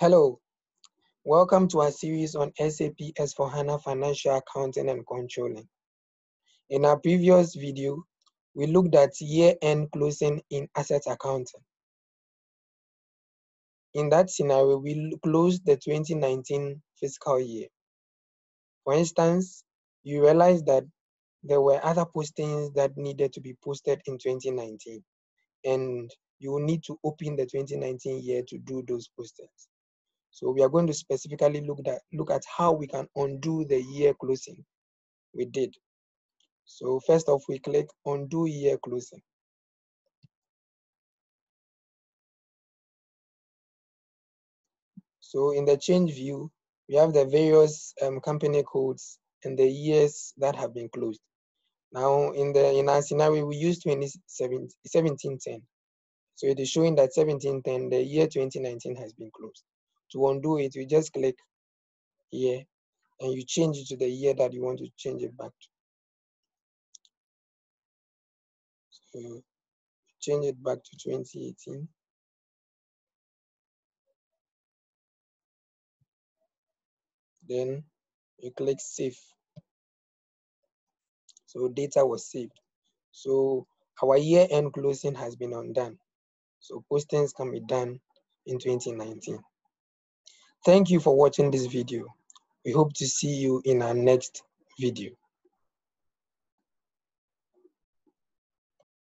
Hello, welcome to our series on SAP S4HANA Financial Accounting and Controlling. In our previous video, we looked at year-end closing in asset accounting. In that scenario, we closed the 2019 fiscal year. For instance, you realize that there were other postings that needed to be posted in 2019, and you will need to open the 2019 year to do those postings. So we are going to specifically look at look at how we can undo the year closing we did. So first off, we click undo year closing. So in the change view, we have the various um, company codes and the years that have been closed. Now in the in our scenario, we use 1710. So it is showing that 1710, the year 2019 has been closed to undo it, you just click here and you change it to the year that you want to change it back to. So change it back to 2018. Then you click save. So data was saved. So our year end closing has been undone. So postings can be done in 2019. Thank you for watching this video. We hope to see you in our next video.